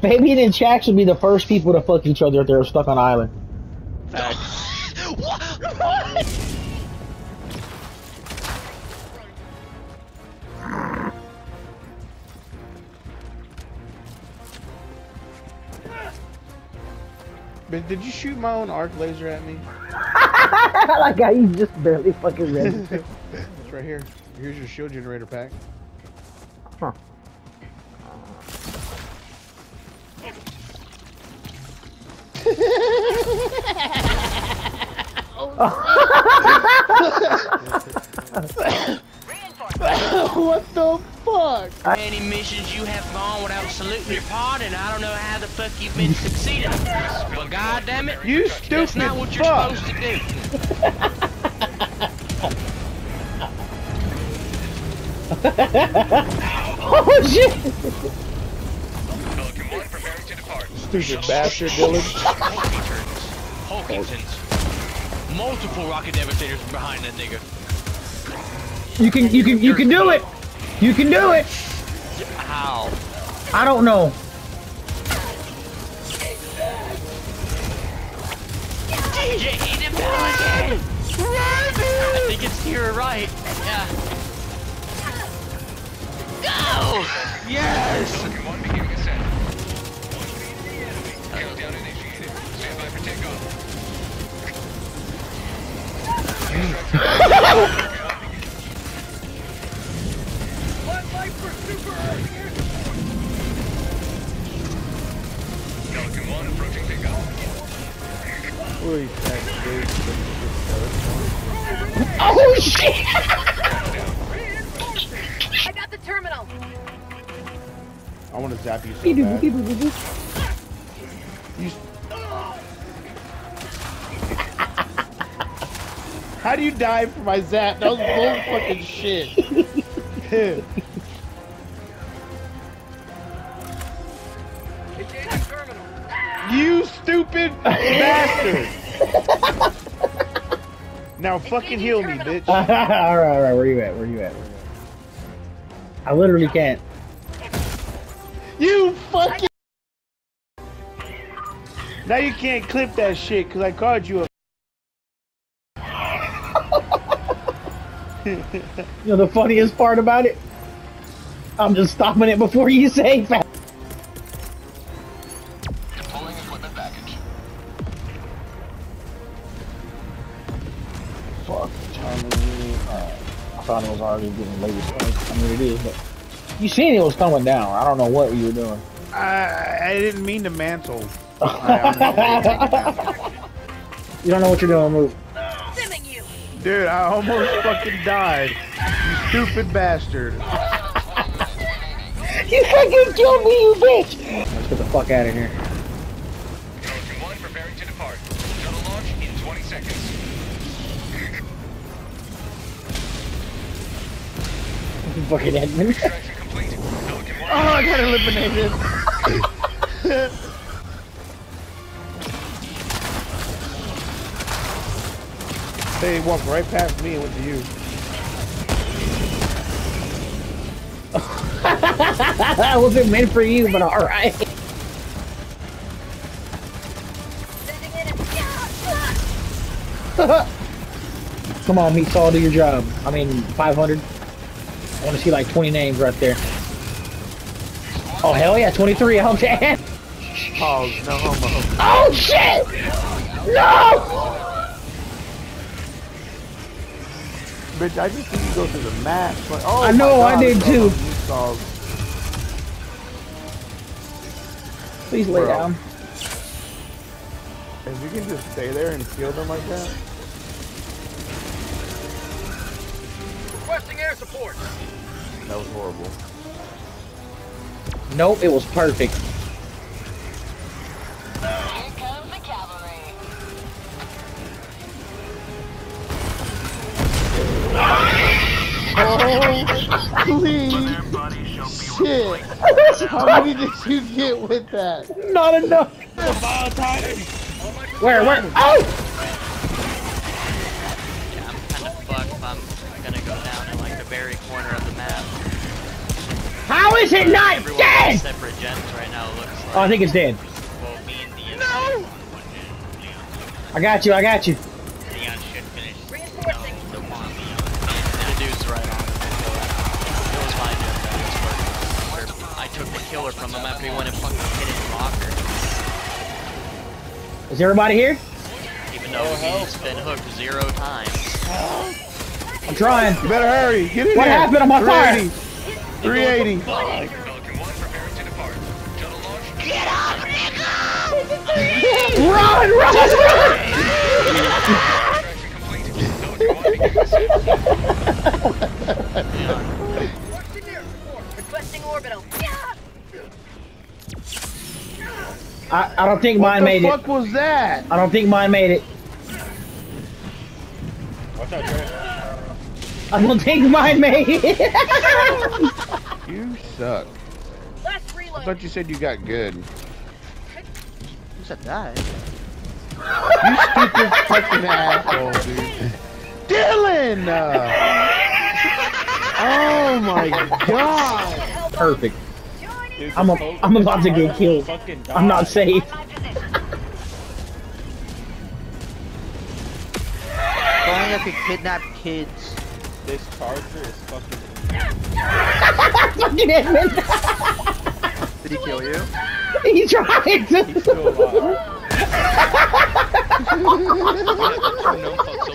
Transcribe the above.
Fabian and Chax would be the first people to fuck each other if they were stuck on an island. what? what? But did you shoot my own arc laser at me? like how you just barely fucking read. it's right here. Here's your shield generator pack. Huh. What the fuck? Many missions you have gone without saluting your pod, and I don't know how the fuck you've been succeeding. But goddamn it, You that's stupid not what you're fuck. supposed to do. oh shit! Stupid bastard, Dylan. Hulkingtons. Multiple rocket devastators behind that nigga. You can you can you can do it. You can do it. How? I don't know. Yeah, eat it, Pelican! I think it's to your right. Yeah. Go! Yes! Oh shit! I got the terminal. I want to zap you so bad. you How do you die for my zap? That was bull fucking shit. you stupid bastard! now fucking heal me, bitch. all right, all right. Where you at? Where you at? Where you at? I literally can't. You fucking. Now you can't clip that shit because I called you a. You know the funniest part about it? I'm just stopping it before you say fast. Pulling equipment package. Fuck, Tommy. Uh, I thought it was already getting late. I mean, it is, but you seen it was coming down. I don't know what you were doing. I, I didn't mean to mantle. you don't know what you're doing. Move. Simming you. Dude, I almost fucking died. You stupid bastard. You fucking killed me, you bitch! Let's get the fuck out of here. Pelican 1 preparing to depart. Shuttle launch in 20 seconds. fucking Edmund. Extraction complete. Pelican 1. Oh, I got eliminated. they walked right past me and went to you. that wasn't meant for you, but alright. Sending in a Come on, Meat Saw, do your job. I mean, 500. I want to see like 20 names right there. Oh, hell yeah, 23. Oh, damn. Oh, no homo. Oh, shit! No! Bitch, I just need to go through the map. Like, oh I know, my I did too. all these dogs. Please lay Bro. down. If you can just stay there and kill them like that. Requesting air support. That was horrible. Nope, it was perfect. Oh, please. Shit. How many did you get with that? Not enough. Where, where? Oh! Yeah, I'm kind of fucked if I'm gonna go down in like the very corner of the map. How is it not Everyone dead? separate gens right now. Looks like. Oh, I think it's dead. Well, me and Dion. No. I got you. I got you. Dion should finish. Reinforcing. The one The dude's right on. It was my gen that was working. I took the killer from him after he went and fucking hit his locker. Is everybody here? Even though he's been hooked zero times. I'm trying. You better hurry. Get in What there. happened? I'm on fire. 380. 380. Falcon 1 preparing to depart. Shuttle launch. Run, run, run! Extraction I, I don't think What mine the made fuck it. was that? I don't think mine made it. Watch out, Trey. I don't think mine made it. You suck. Last I reload. thought you said you got good. Who said that? You stupid fucking asshole, dude. Dylan! Oh my god! Perfect. Dude, I'm a- this whole- I'm about to get killed. I'm not safe. My position. If only I could kidnap kids. This charger is fucking. Fucking Edmund. Did he kill you? he tried He's to. still alive. no fucks